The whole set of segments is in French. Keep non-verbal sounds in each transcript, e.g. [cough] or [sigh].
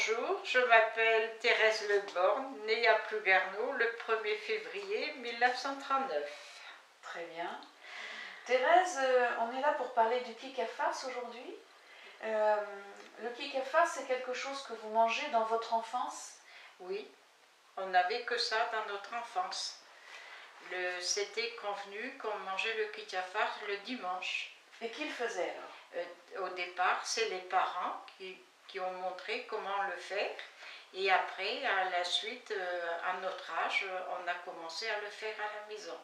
bonjour, je m'appelle Thérèse Leborn, née à Plougarneau le 1er février 1939. Très bien. Thérèse, euh, on est là pour parler du farce aujourd'hui. Euh, le farce, c'est quelque chose que vous mangez dans votre enfance? Oui, on n'avait que ça dans notre enfance. C'était convenu qu'on mangeait le farce le dimanche. Et qui le faisait alors? Au départ, c'est les parents qui, qui, ont montré comment le faire. Et après, à la suite, à notre âge, on a commencé à le faire à la maison.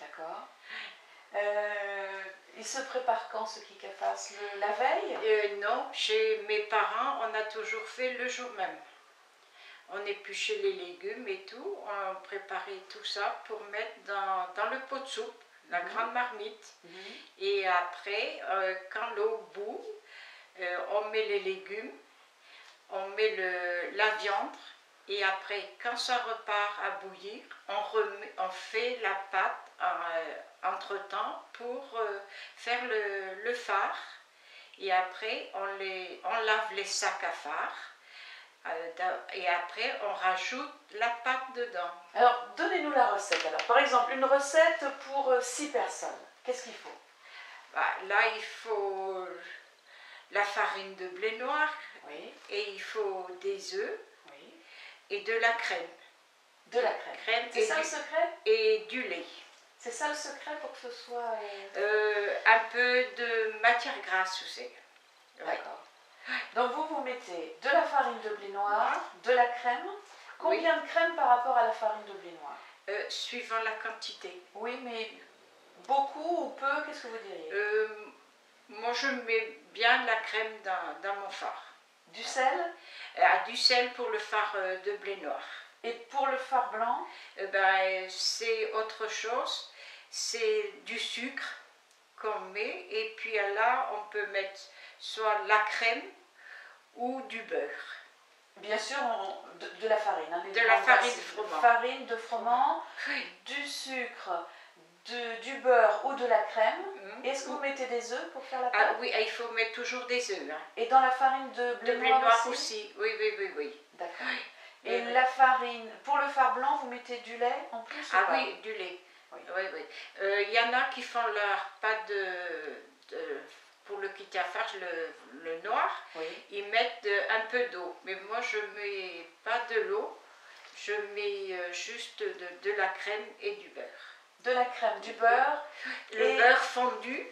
D'accord. Euh, il se prépare quand ce kikafas La veille? Euh, Non, chez mes parents, on a toujours fait le jour même. On épluchait les légumes et tout, on préparait tout ça pour mettre dans, dans le pot de soupe, la mhm. grande marmite. Mhm. Et après, euh, quand l'eau bout, on met les légumes, on met le, la viande, et après, quand ça repart à bouillir, on, on fait la pâte entre-temps pour euh, faire le, phare. Et après, on, les, on lave les sacs à phare. Euh, et après, on rajoute la pâte dedans. Alors, donnez-nous la recette. Alors, par exemple, une recette pour 6 euh, personnes. Qu'est-ce qu'il faut? Bah, Là, il faut la farine de blé noir. Oui. Et il faut des œufs. Oui. Et de la crème. De la crème. C'est ça le secret? Et du lait. C'est ça le secret pour que ce soit... Euh, euh, un peu de matière grasse aussi. D'accord. Donc vous, vous mettez de la farine de blé noir, de la crème. Combien de crème par rapport à la farine de blé noir? Euh, Suivant la quantité. Oui, mais beaucoup ou peu, qu'est-ce que vous diriez? Moi, je mets bien la crème dans, dans mon phare. Du sel? Du sel pour le phare de blé noir. Et pour le phare blanc? Ben, C'est autre chose c'est du sucre qu'on met et puis là on peut mettre soit la crème ou du beurre. Bien sûr, de, la farine. Hein, de la farine de froment. Farine de froment, du sucre, du beurre ou de la crème. Mhm. Est-ce que vous mettez des œufs pour faire la pâte? ah, Oui, il faut mettre toujours des œufs. Hein. Et dans la farine de blé, noir, aussi? Oui, oui, oui. oui. D'accord. Et la farine, pour le phare blanc, vous mettez du lait en plus Ah oui, du lait. Oui, oui. Il euh, y en a qui font leur pâte de, pour le quitter à farce, le, noir, ils mettent un peu d'eau. Mais moi, je ne mets pas de l'eau, je mets euh, juste de, la crème et du beurre. De la crème, du beurre Le beurre fondu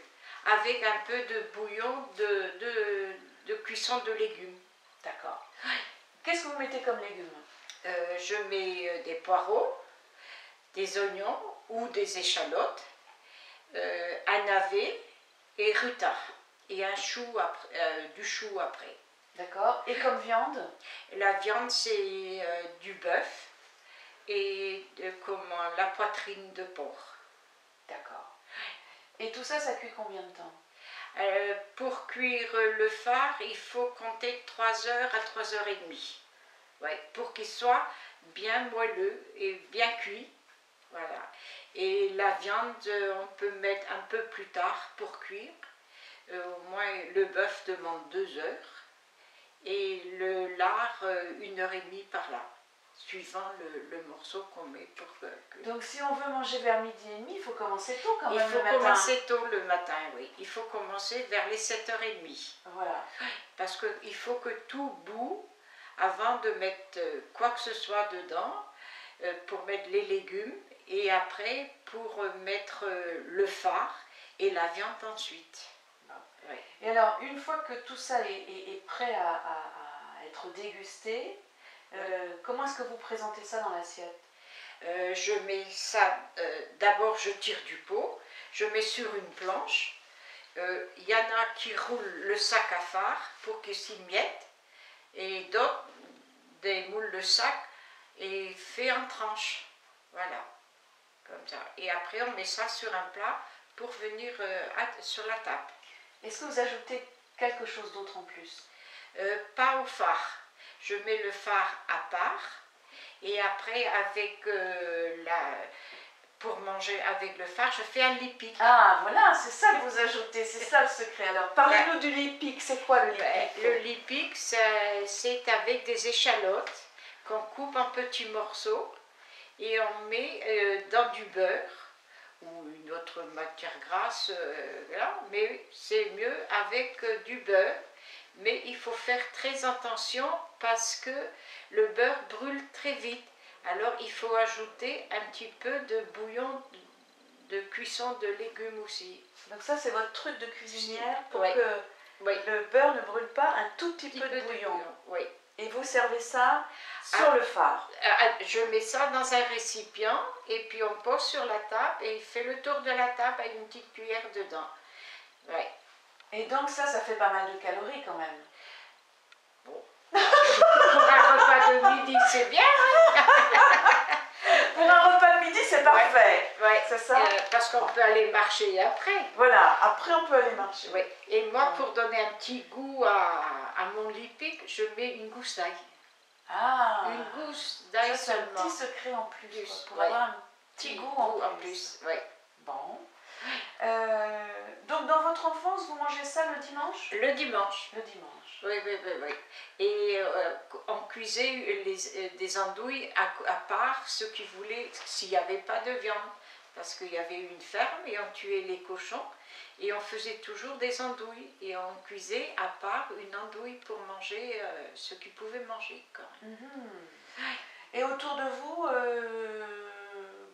avec un peu de bouillon de, de, cuisson de légumes. D'accord. Qu'est-ce que vous mettez comme légumes? Euh, Je mets des poireaux, des oignons, ou des échalotes, euh, un navet et ruta, et un chou après, euh, du chou après. D'accord. Et comme viande? La viande, c'est euh, du bœuf et comme la poitrine de porc. D'accord. Et tout ça, ça cuit combien de temps? Pour cuire le phare, il faut compter 3 heures à 3 heures et demie. Ouais, pour qu'il soit bien moelleux et bien cuit. Voilà. Et la viande, euh, on peut mettre un peu plus tard pour cuire. Euh, au moins, le bœuf demande deux heures. Et le lard, euh, une heure et demie par là, suivant le, morceau qu'on met pour que... Donc si on veut manger vers midi et demi, il faut commencer tôt quand même Il faut commencer tôt le matin, oui. Il faut commencer vers les 7h30. Voilà. Parce qu'il faut que tout bout avant de mettre quoi que ce soit dedans, pour mettre les légumes et après pour mettre euh, le phare et la viande ensuite. Et alors, une fois que tout ça est, prêt à, être dégusté, euh, comment est-ce que vous présentez ça dans l'assiette? Euh, Je mets ça, d'abord je tire du pot, je mets sur une planche. Il y en a qui roulent le sac à phare pour qu'il s'y miette, et d'autres des moules de sac et fait en tranches. Voilà. Et après, on met ça sur un plat pour venir euh, sur la table. Est-ce que vous ajoutez quelque chose d'autre en plus euh, Pas au phare. Je mets le phare à part. Et après, avec euh, la, pour manger avec le phare, je fais un lipic. Ah, voilà, c'est ça que vous ajoutez, c'est ça le secret. Alors, parlez-nous du lipic, c'est quoi le lipic Le lipic, c'est avec des échalotes qu'on coupe en petits morceaux et on met euh, dans du beurre ou une autre matière grasse, euh, mais c'est mieux avec euh, du beurre. Mais il faut faire très attention parce que le beurre brûle très vite. Alors il faut ajouter un petit peu de bouillon de cuisson de légumes aussi. Donc ça c'est votre truc de cuisinière pour que le beurre ne brûle pas, un tout petit, peu, de, bouillon. Oui. Et vous servez ça sur le phare ah, ah, Je mets ça dans un récipient et puis on pose sur la table et il fait le tour de la table avec une petite cuillère dedans. Ouais. Et donc ça, ça fait pas mal de calories quand même. Bon. [laughs] Pour un repas de midi, c'est bien. Hein. [laughs] Pour un repas c'est parfait. Ouais, c'est ça? Euh, parce qu'on peut aller marcher après. Voilà, après on peut aller marcher. Ouais. Et moi, pour donner un petit goût à, à mon lipic, je mets une gousse d'ail. Ah Une gousse d'ail seulement. C'est un petit secret en plus, pour avoir un petit, goût, en plus. En plus. Bon. Euh, donc dans votre enfance, vous mangez ça le dimanche? Le dimanche. Le dimanche. Oui, oui, oui. oui. Et euh, on cuisait les, euh, des andouilles à, part, ceux qui voulaient, s'il n'y avait pas de viande, parce qu'il y avait une ferme et on tuait les cochons. Et on faisait toujours des andouilles et on cuisait à part une andouille pour manger ce qu'ils pouvaient manger. Quand même. Mhm. Et autour de vous,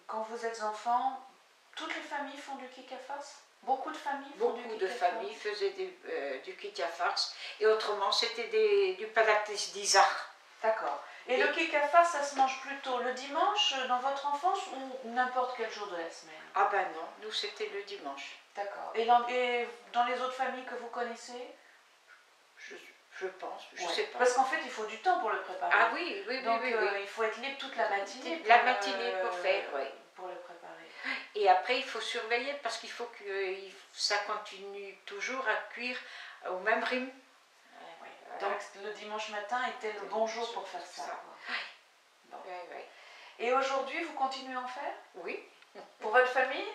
quand vous êtes enfant, toutes les familles font du kika farce Beaucoup de familles font Beaucoup du de familles faisaient du, euh, du farce et autrement c'était du patates d'Isar. D'accord. Et, le kika farce, ça se mange plutôt le dimanche euh, dans votre enfance ou n'importe quel jour de la semaine? Ah ben non, nous c'était le dimanche. D'accord. Et, dans, les autres familles que vous connaissez? Je, pense, je sais pas. Parce qu'en fait, il faut du temps pour le préparer. Ah oui, oui. Donc oui, euh, il faut être libre toute la matinée. la matinée pour faire, oui. Et après, il faut surveiller parce qu'il faut que ça continue toujours à cuire au même rythme. Donc le dimanche matin était le bon jour pour faire ça. Et aujourd'hui, vous continuez à en faire? Oui. Pour votre famille?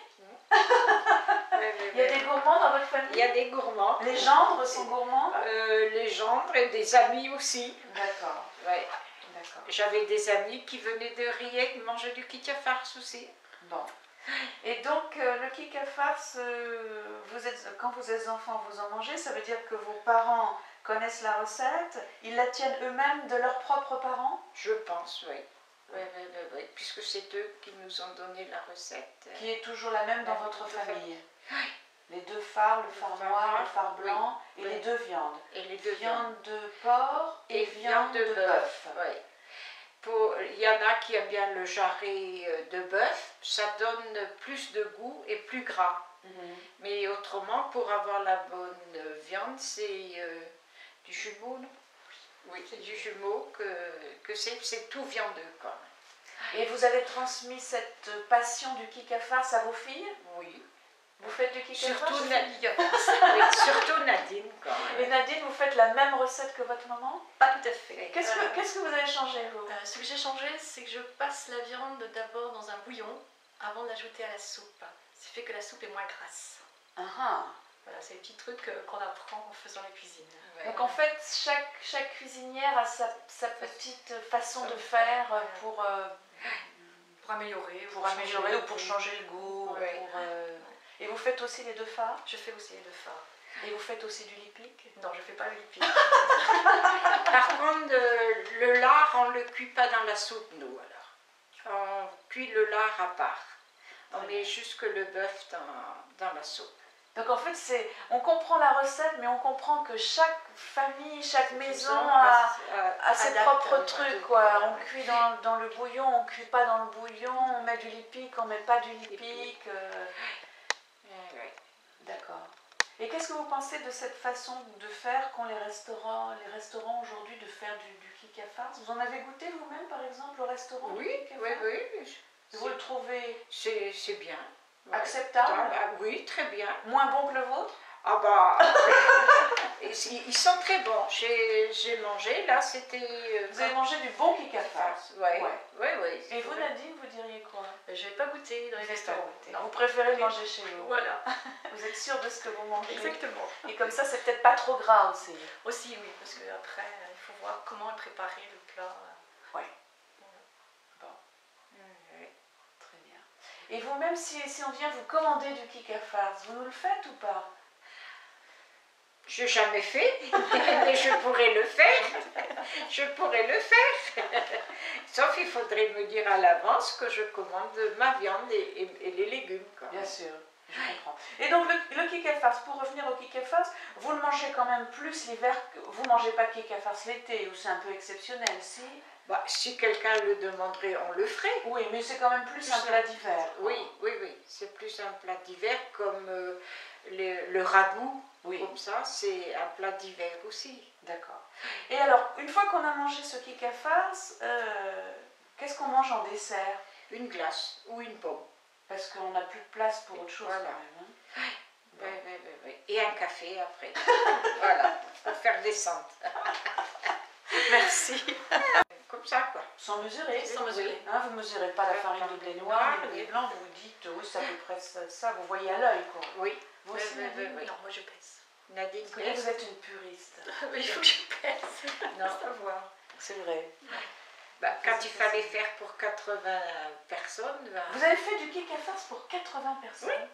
[laughs] Il y a des gourmands dans votre famille? Il y a des gourmands. Les gendres sont gourmands? Euh, Les gendres et des amis aussi. D'accord. Ouais. J'avais des amis qui venaient de Riec manger du kikia farce aussi. Bon. Et donc, euh, le kick à farce, euh, vous êtes, quand vous êtes enfant, vous en mangez, ça veut dire que vos parents connaissent la recette, ils la tiennent eux-mêmes de leurs propres parents? Je pense, oui. Oui, oui, oui, puisque c'est eux qui nous ont donné la recette. Qui est toujours la même dans votre famille Les deux phares, le phare noir, le phare blanc et les deux viandes. Et les deux viande de porc et, viande, de, bœuf. Oui il y en a qui aiment bien le jarret euh, de bœuf, ça donne plus de goût et plus gras. Mhm. Mais autrement, pour avoir la bonne viande, c'est euh, du jumeau, non? Oui, c'est du jumeau que, que c'est tout viandeux quand Et vous avez transmis cette passion du kikafars à vos filles? Oui. Vous faites du kikafars Surtout, Nadine. [laughs] [laughs] surtout Nadine quand même. Et Nadine, vous faites la même recette que votre maman? Pas tout à fait. Qu'est-ce que, euh, que, vous avez changé vous? euh, Ce que j'ai changé, c'est que je passe la viande d'abord dans un bouillon avant de l'ajouter à la soupe. Ce qui fait que la soupe est moins grasse. Ah, ah. Voilà, c'est le petit truc euh, qu'on apprend en faisant la cuisine. Donc en fait, chaque, chaque cuisinière a sa, sa petite façon de faire pour, pour améliorer, pour, améliorer ou pour changer le goût. Pour, et vous faites aussi les deux phares Je fais aussi les deux phares. Et vous faites aussi du lipic? Non, je ne fais pas le lipic. [laughs] Par contre, le lard, on ne le cuit pas dans la soupe, nous, alors. On cuit le lard à part. On met juste que le bœuf dans, dans la soupe. Donc en fait, c'est, on comprend la recette, mais on comprend que chaque famille, chaque maison a, a ses propres trucs. Quoi. On cuit dans, dans, le bouillon, on cuit pas dans le bouillon, on met du lipic, on met pas du lipic. Euh. D'accord. Et qu'est-ce que vous pensez de cette façon de faire qu'ont les restaurants, les restaurants aujourd'hui de faire du, du Vous en avez goûté vous-même, par exemple, au restaurant Oui, oui, oui. Vous le trouvez C'est bien. Acceptable? Oui, très bien. Moins bon que le vôtre? Ah bah [laughs] ils sont très bons. J'ai mangé, là c'était. Euh, vous avez mangé du bon kika farce Oui, oui, oui. Et vous, Nadine, vous diriez quoi? Je n'ai pas goûté dans les restaurants. Vous préférez manger chez vous Voilà. [laughs] vous êtes sûr de ce que vous mangez? Exactement. Et comme ça, c'est peut-être pas trop gras aussi. Aussi, oui, parce qu'après, il faut voir comment préparer le plat. Oui. Bon. Très bien. Et vous-même, si, si on vient vous commander du kika farce, vous nous le faites ou pas? Je n'ai jamais fait, [laughs] mais je pourrais le faire. Je pourrais le faire. [laughs] Sauf il faudrait me dire à l'avance que je commande ma viande et, les légumes. Bien sûr. Je comprends. Et donc le, le farce, pour revenir au farce, vous le mangez quand même plus l'hiver, vous ne mangez pas de farce l'été, ou c'est un peu exceptionnel, si? Bah, Si quelqu'un le demanderait, on le ferait. Oui, mais c'est quand même plus, un plat d'hiver. Oui, oui, oui, c'est plus un plat d'hiver comme euh, le ragoût oui. Comme ça, c'est un plat d'hiver aussi. D'accord. Et alors, une fois qu'on a mangé ce kika farce, euh, qu'est-ce qu'on mange en dessert? Une glace ou une pomme. Parce qu'on n'a plus de place pour autre chose voilà. quand même. Hein. Oui, oui, oui, Et un café après. [laughs] voilà, pour faire descendre. [laughs] Merci. [laughs] Comme ça, quoi. Sans mesurer. Sans mesurer. Hein, vous ne mesurez pas la farine de blé noir, le blé blanc, vous dites, oui, c'est à peu près ça, vous voyez à l'œil, quoi. Oui. Vous aussi, Nadine Non, moi je pèse. Nadine Vous êtes une puriste. il faut que je pèse. Non, savoir. C'est vrai. Bah, quand il fallait faire pour 80 personnes. Bah, vous avez fait du kick farce pour 80 personnes Oui.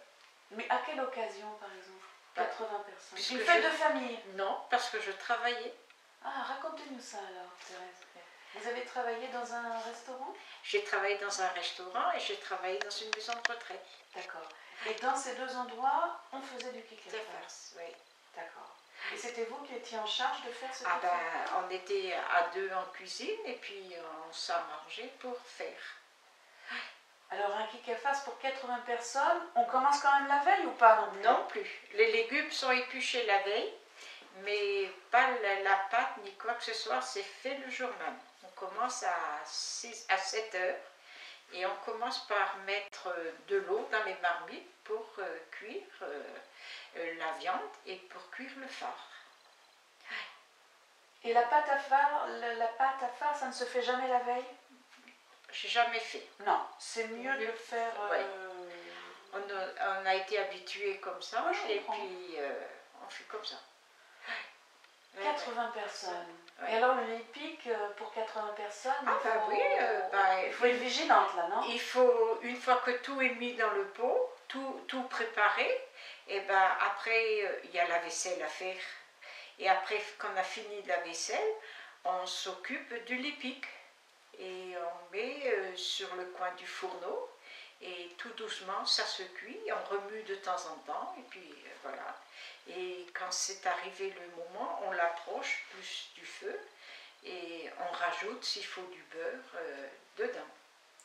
Mais à quelle occasion, par exemple? 80 bah, personnes Une fête de famille Non, parce que je travaillais. Ah, racontez-nous ça alors, Thérèse. Vous avez travaillé dans un restaurant? J'ai travaillé dans un restaurant et j'ai travaillé dans une maison de retraite. D'accord. Et dans ces deux endroits, on faisait du kick farce Oui. D'accord. Et c'était vous qui étiez en charge de faire ce Ah ben, on était à deux en cuisine et puis on s'arrangeait pour faire. Alors un kick face pour 80 personnes, on commence quand même la veille ou pas non plus? Non plus. Les légumes sont épluchés la veille, mais pas la, pâte ni quoi que ce soit, c'est fait le jour même. On commence à, 6, à 7 heures et on commence par mettre de l'eau dans les marmites pour euh, cuire. Euh, euh, la viande et pour cuire le phare. Et la pâte à phare, la, pâte à ça ne se fait jamais la veille? J'ai jamais fait. Non, c'est mieux de le faire. Euh, on, a, été habitué comme ça et puis euh, on fait comme ça. 80 personnes. Et alors le pique pour 80 personnes, ah, il, bah faut, oui, bah, il faut être vigilante là, non? Il faut, une fois que tout est mis dans le pot, tout, tout préparé, et ben après, euh, il y a la vaisselle à faire. Et après qu'on a fini la vaisselle, on s'occupe du lipic. Et on met euh, sur le coin du fourneau. Et tout doucement, ça se cuit. On remue de temps en temps. Et puis euh, voilà. Et quand c'est arrivé le moment, on l'approche plus du feu. Et on rajoute, s'il faut, du beurre dedans.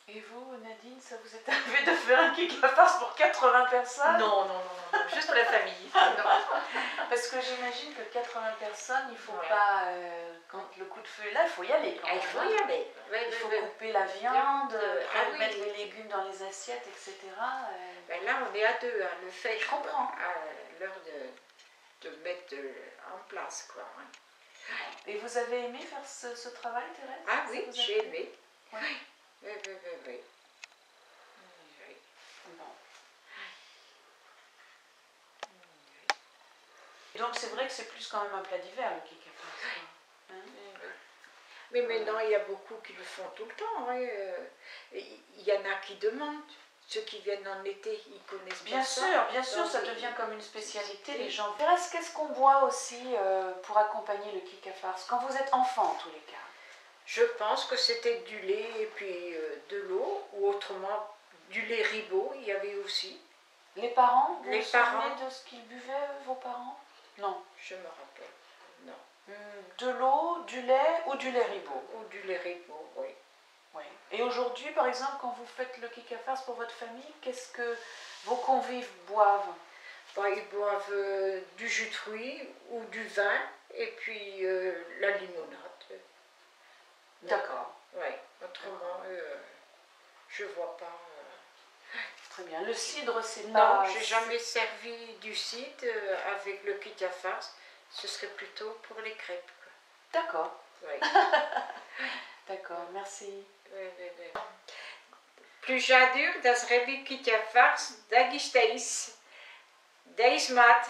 Et vous, Nadine, ça vous est [laughs] arrivé de faire un kick à farce pour 80 personnes? Non, non, non, non, juste pour la famille. [laughs] Parce que j'imagine que 80 personnes, il ne faut pas, euh, quand le de feu là, il faut y aller. Quand il faut y aller. il faut couper la viande, ah mettre les légumes dans les assiettes, etc. Euh. Ben là, on est à deux, hein, le fait. Je comprends. À l'heure de, de, mettre en place, quoi. Et vous avez aimé faire ce, travail, Thérèse? Ah oui, j'ai aimé. Oui. Oui, oui, oui, Bon. Donc c'est vrai que c'est plus quand même un plat d'hiver le kick hein? Mais maintenant, il y a beaucoup qui le font tout le temps. Hein. Il y en a qui demandent. Ceux qui viennent en été, ils connaissent bien sûr, ça. Bien sûr, ça devient comme une spécialité. Les gens. Qu'est-ce qu'on boit aussi euh, pour accompagner le farce Quand vous êtes enfant, en tous les cas je pense que c'était du lait et puis euh, de l'eau, ou autrement du lait ribot, il y avait aussi. Les parents Vous les vous parents. de ce qu'ils buvaient, vos parents? Non. Je me rappelle. Non. Hmm, de l'eau, du lait ou du lait ribot Ou du lait ribot, oui. oui. Et aujourd'hui, par exemple, quand vous faites le kikafas pour votre famille, qu'est-ce que vos convives boivent? Bah, Ils boivent euh, du jus de fruits ou du vin et puis euh, la limonade. D'accord. Oui, autrement, euh, je vois pas. Euh. Très bien. Le cidre, c'est pas. Non, j'ai jamais servi du cidre avec le farce. Ce serait plutôt pour les crêpes. D'accord. [laughs] D'accord, merci. Plus heb ik je vast, dat is deze. Deze maat